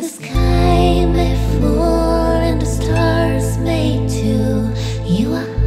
the sky made four and the stars You are